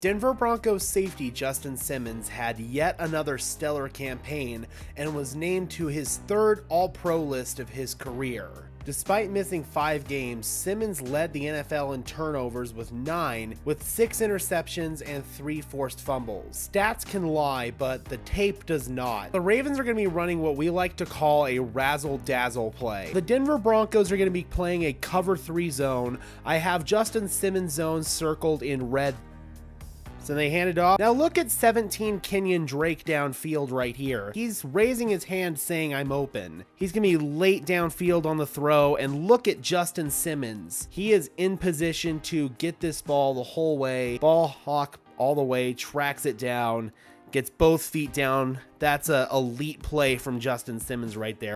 Denver Broncos safety Justin Simmons had yet another stellar campaign and was named to his third All Pro list of his career. Despite missing five games, Simmons led the NFL in turnovers with nine, with six interceptions and three forced fumbles. Stats can lie, but the tape does not. The Ravens are going to be running what we like to call a razzle dazzle play. The Denver Broncos are going to be playing a cover three zone. I have Justin Simmons zone circled in red so they hand it off. Now look at 17 Kenyon Drake downfield right here. He's raising his hand saying I'm open. He's going to be late downfield on the throw and look at Justin Simmons. He is in position to get this ball the whole way. Ball hawk all the way, tracks it down, gets both feet down. That's a elite play from Justin Simmons right there.